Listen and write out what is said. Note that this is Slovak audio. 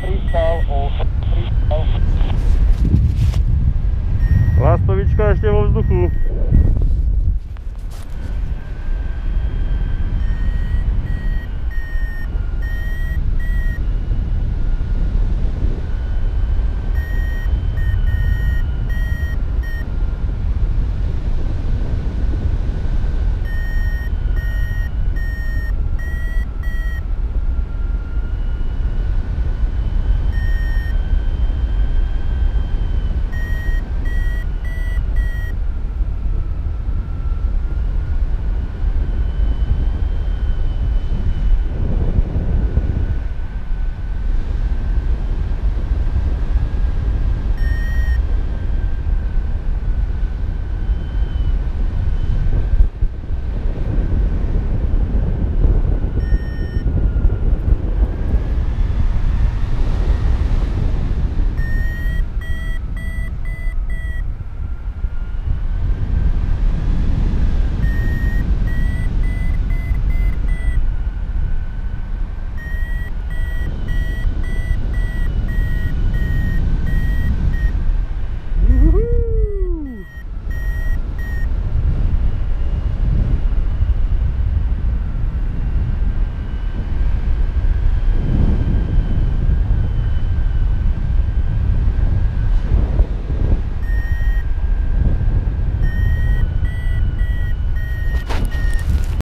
pristal, o pristal. Lastovička ešte vo vzduchu.